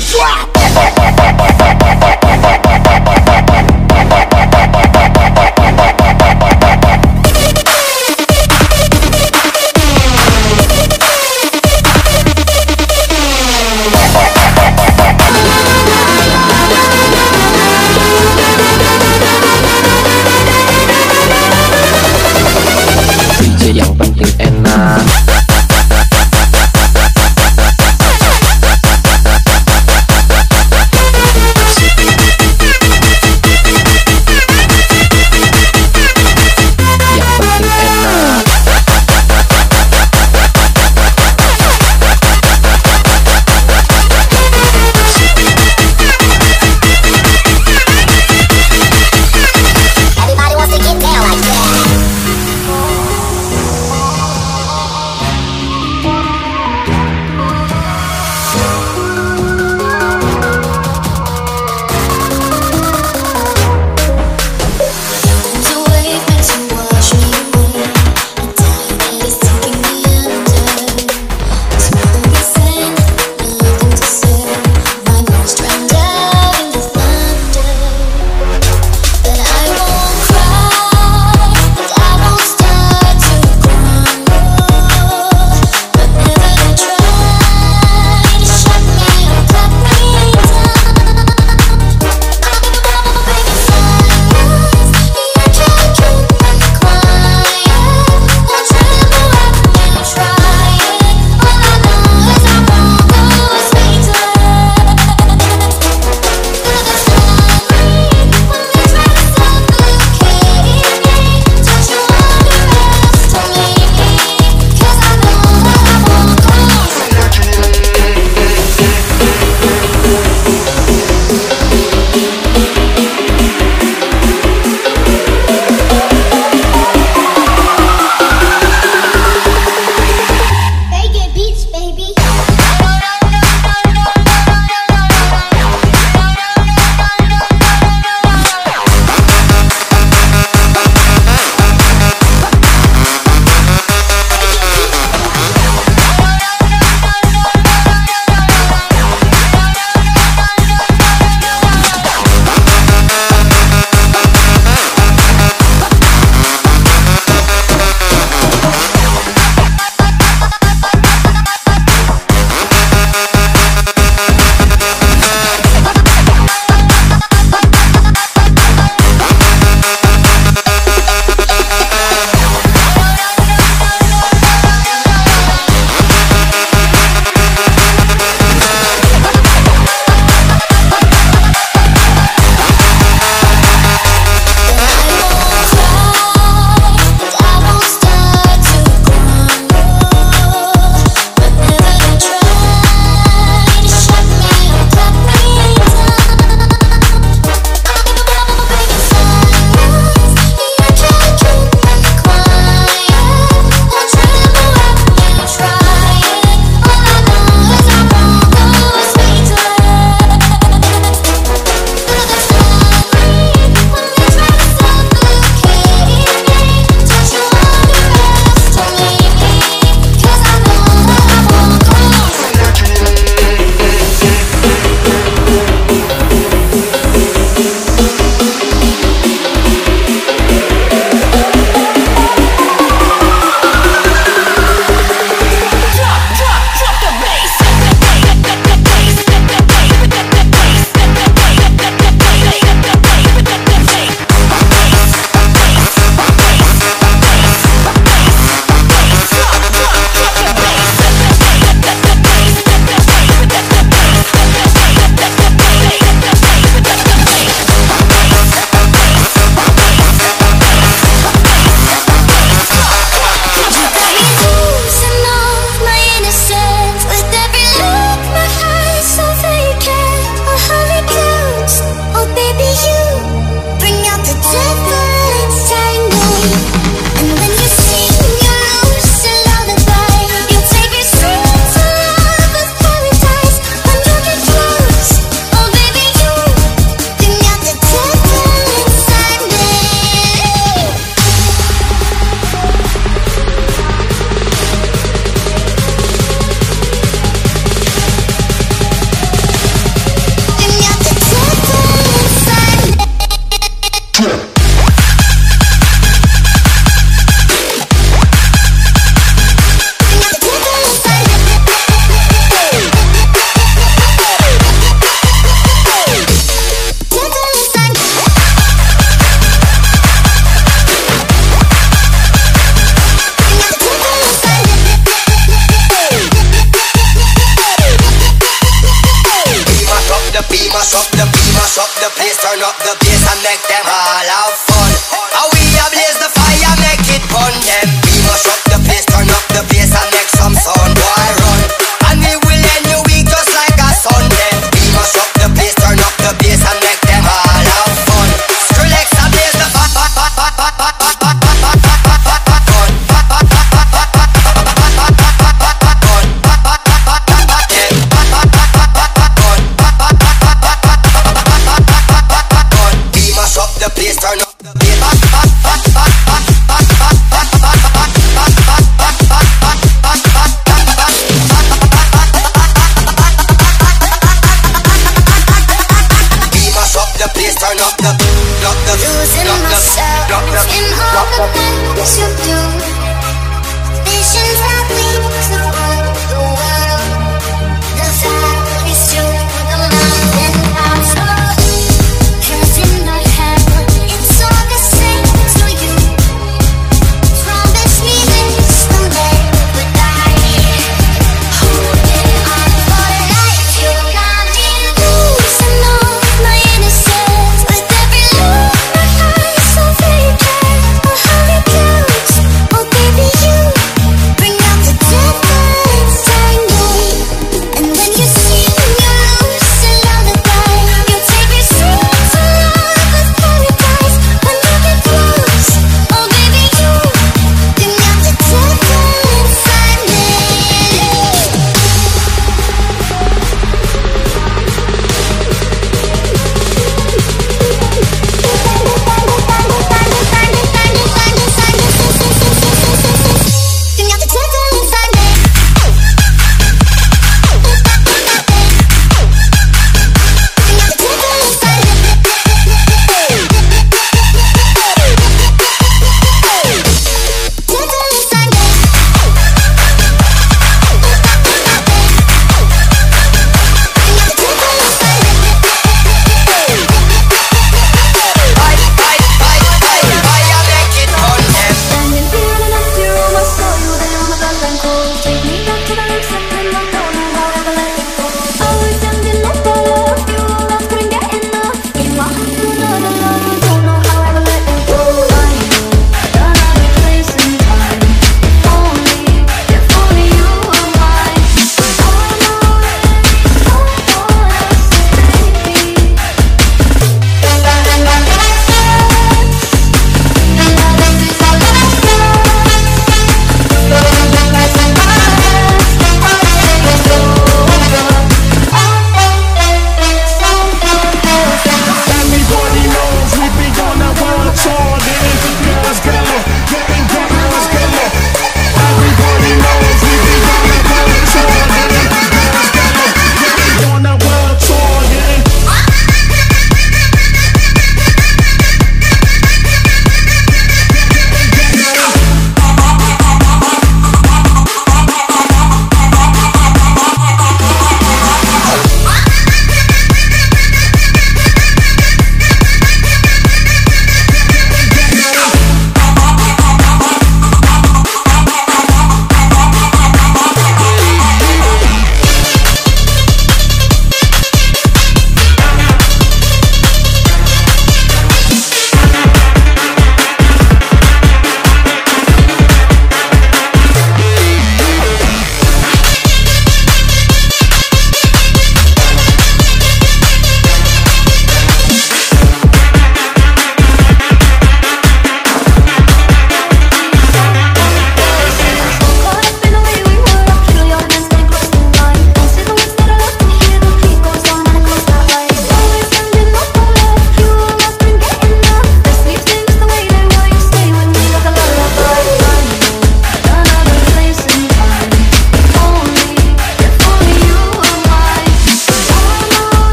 supposed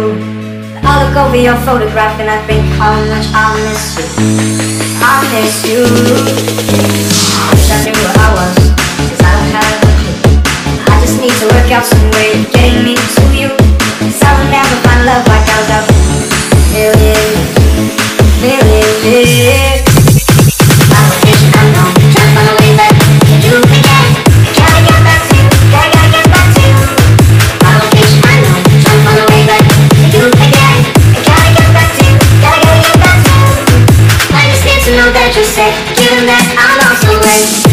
through I'll look over your photograph and I think how much I miss you. I miss you. Wish I knew where I was Cause I don't have a clue. I just need to work out some way of getting me to you. Cause I will never find love like I Million, million, million I'm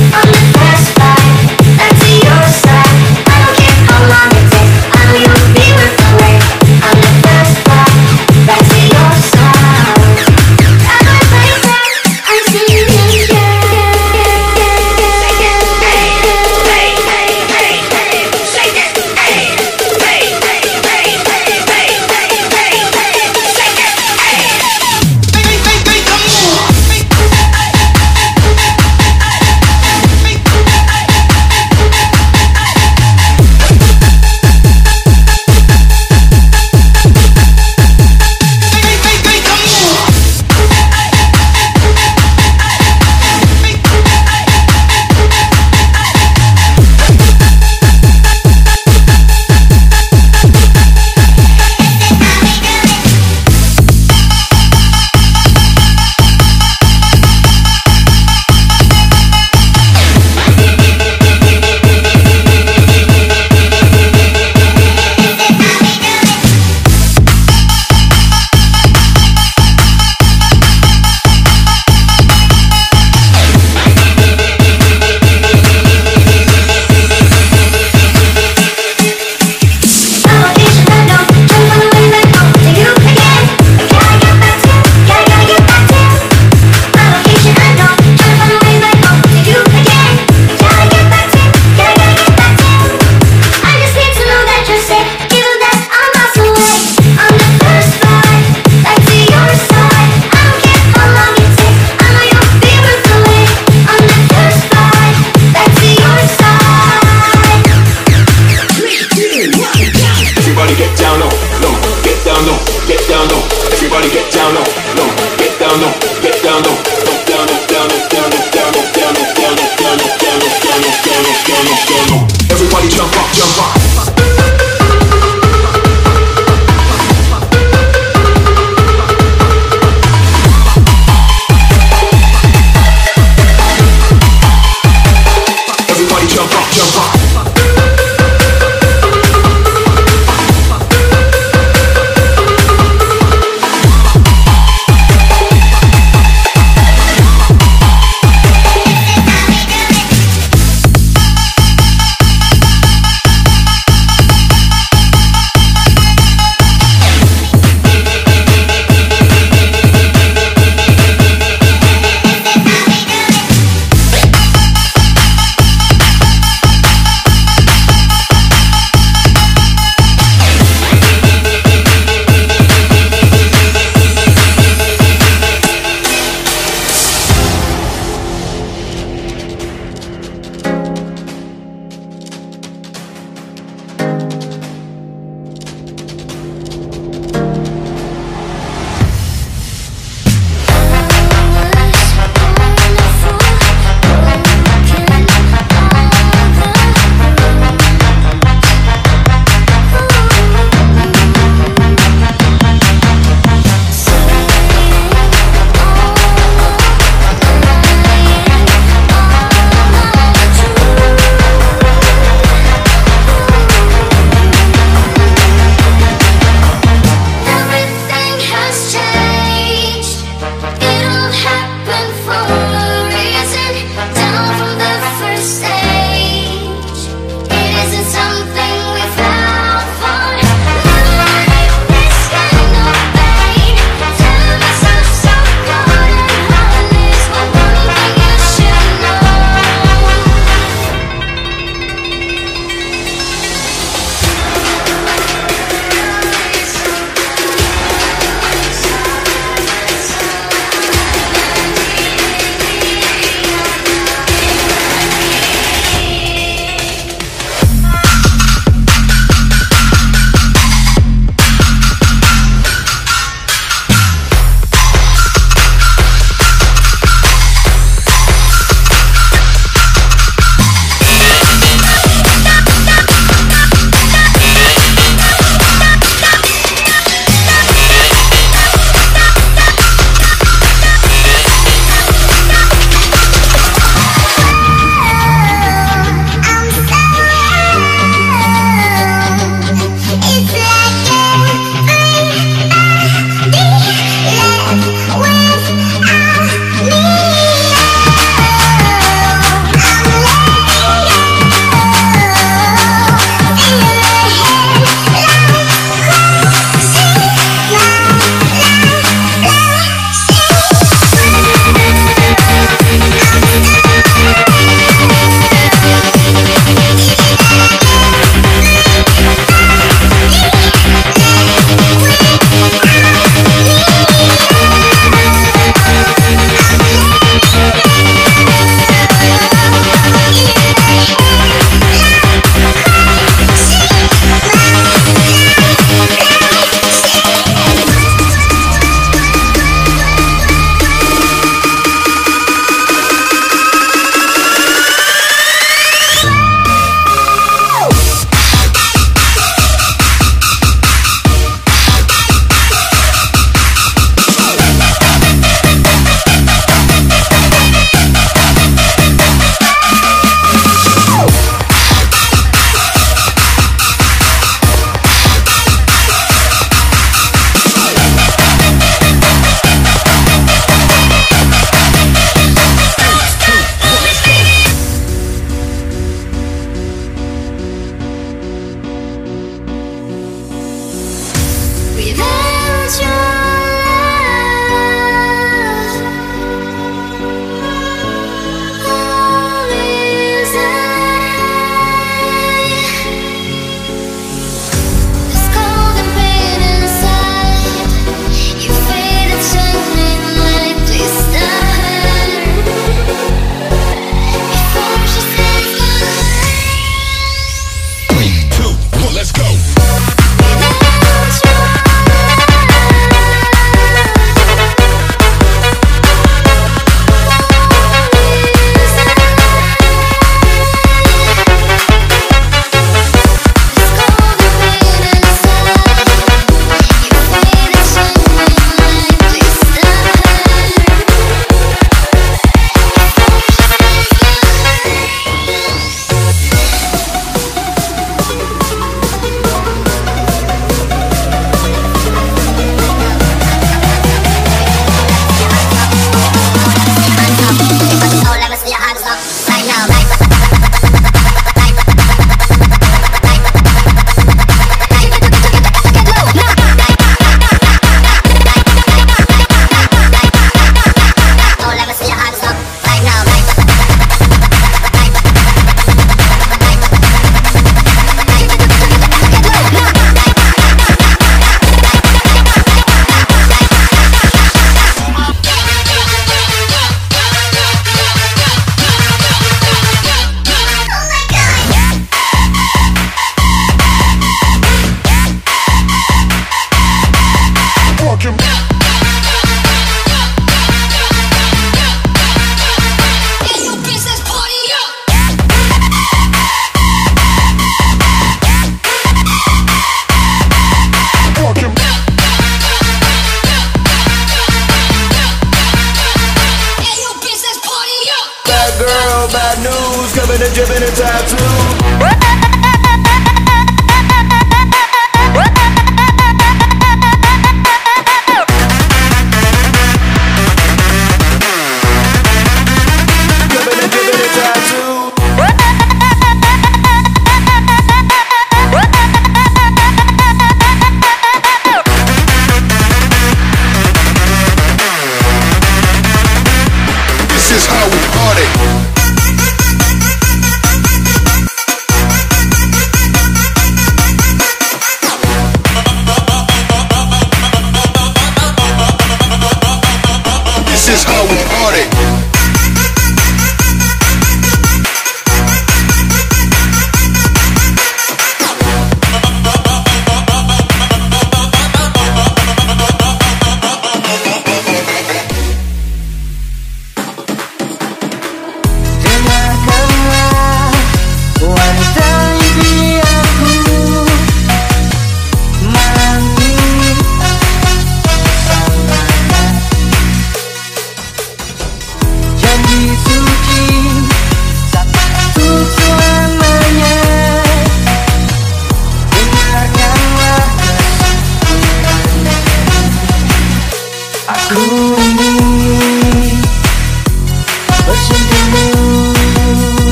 This is how we party.